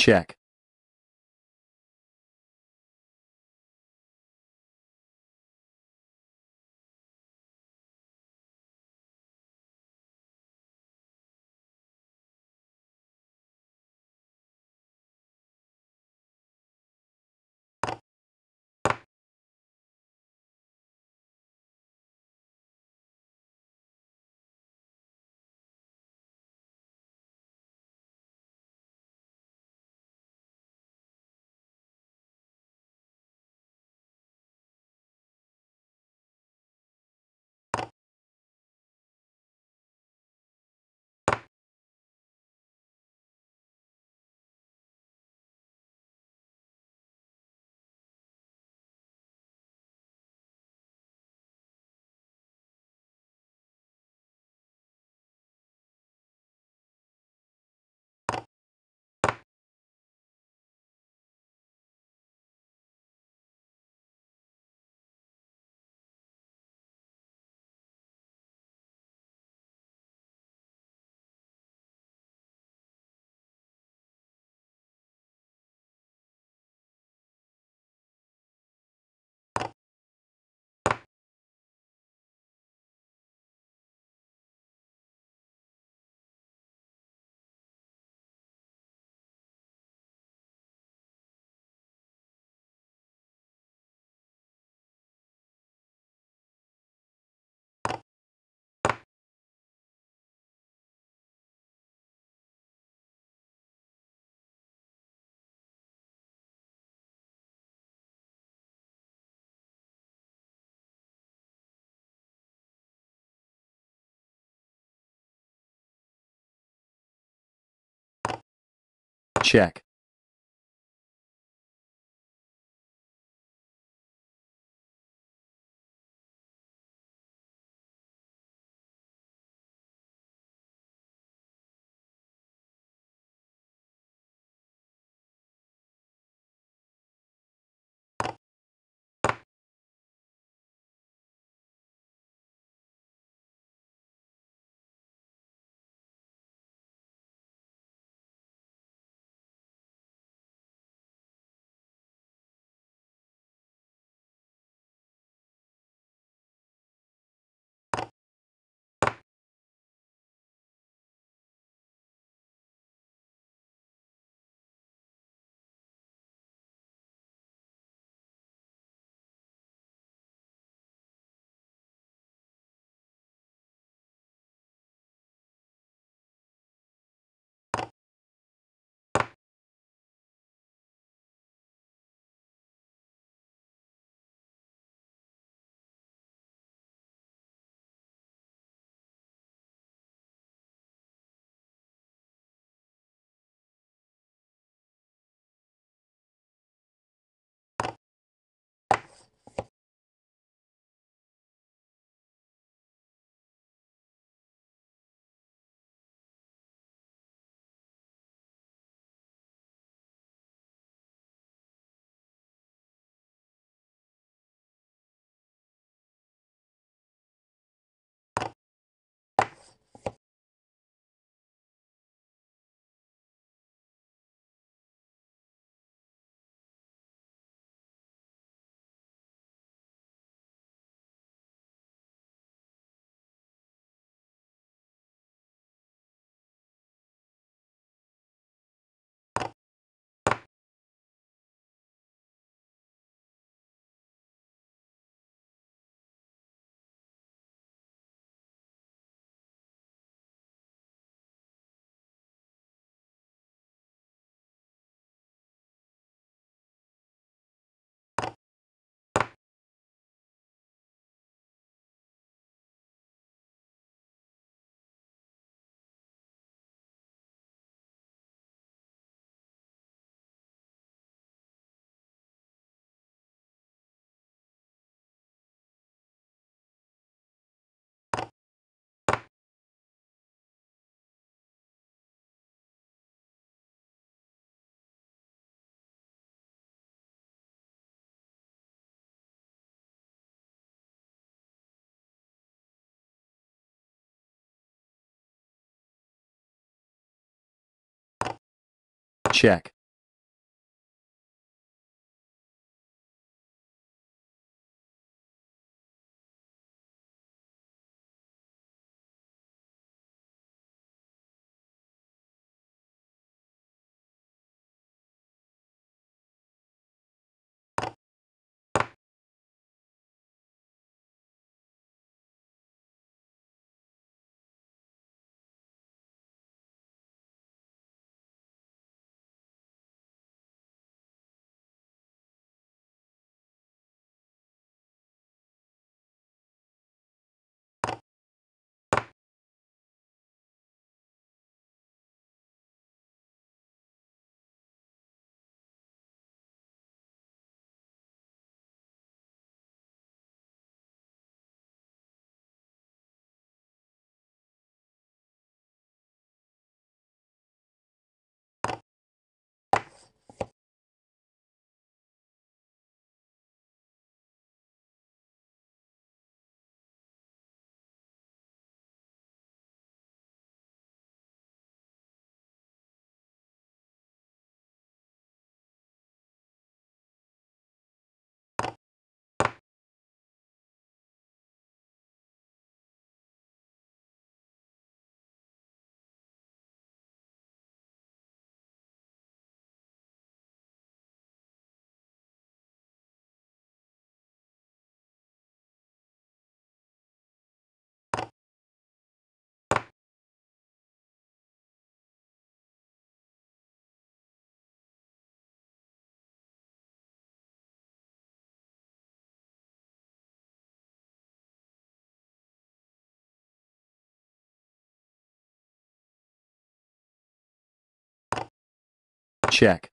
Check. Check. Check. Check.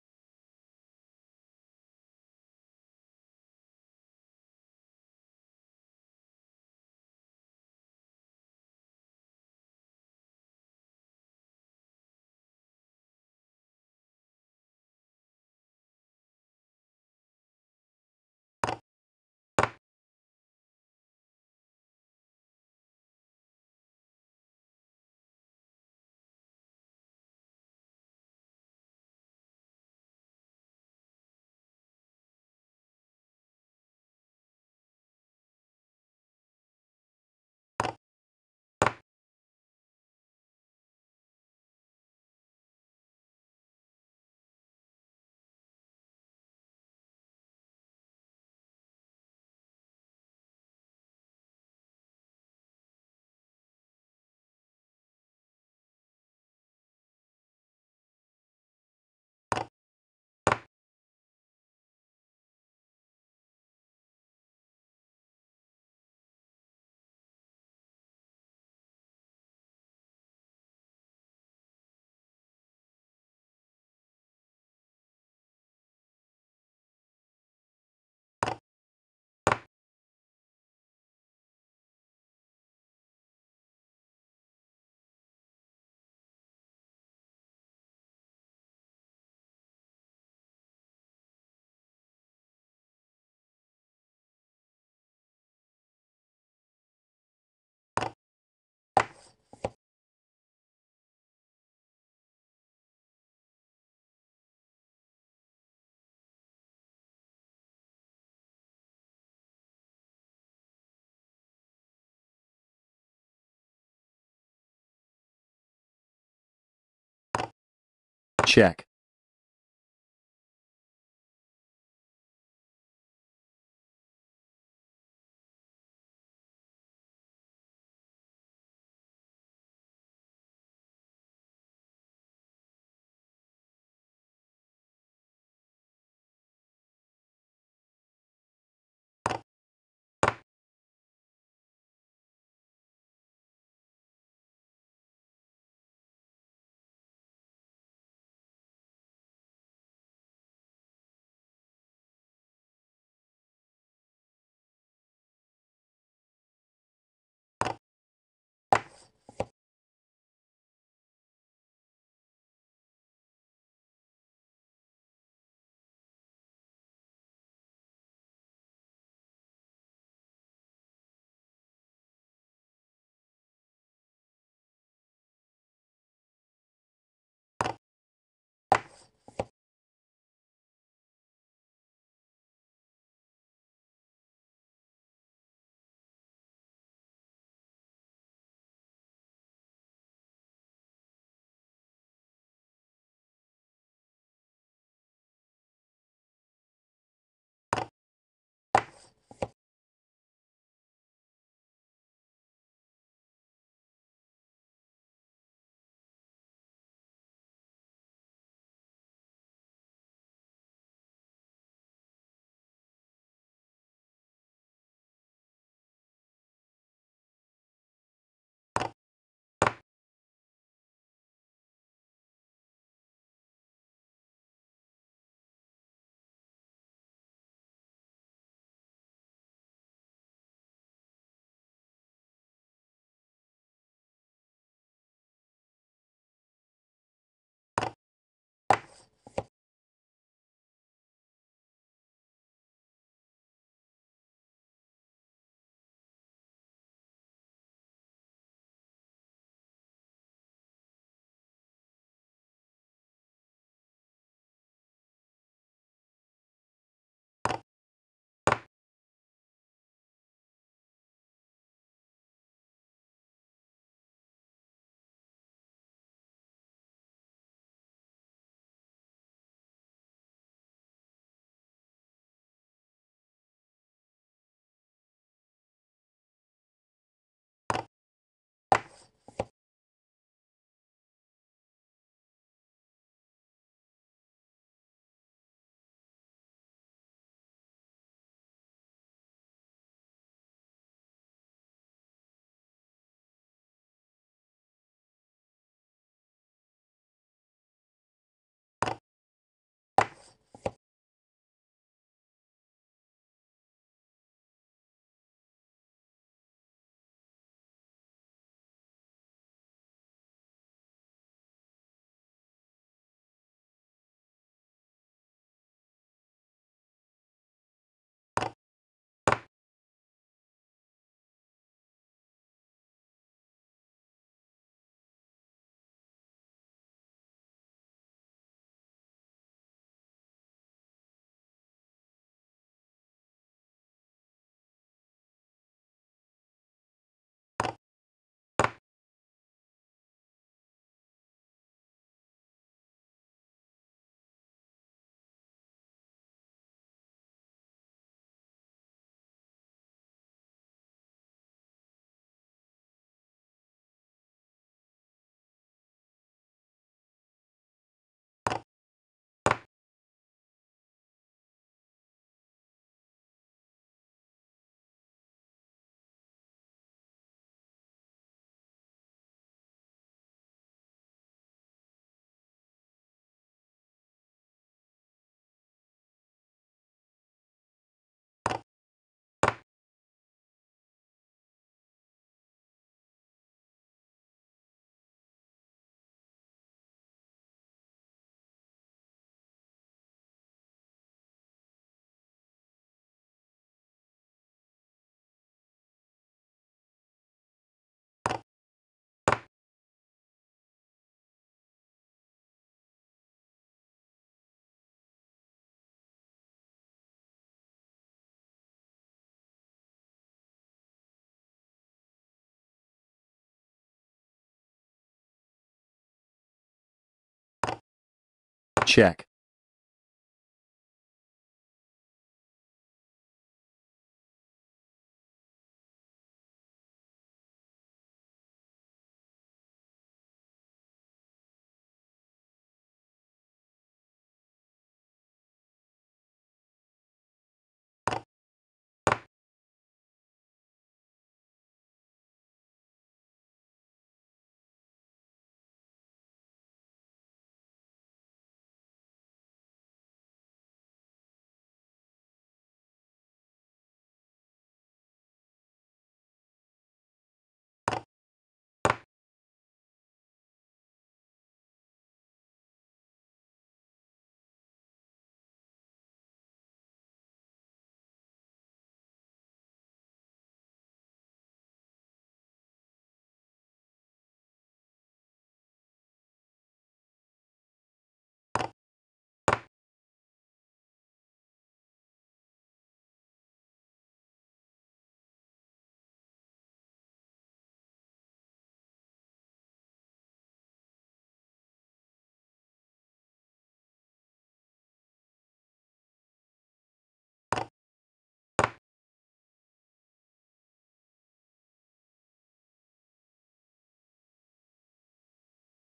Check. Check.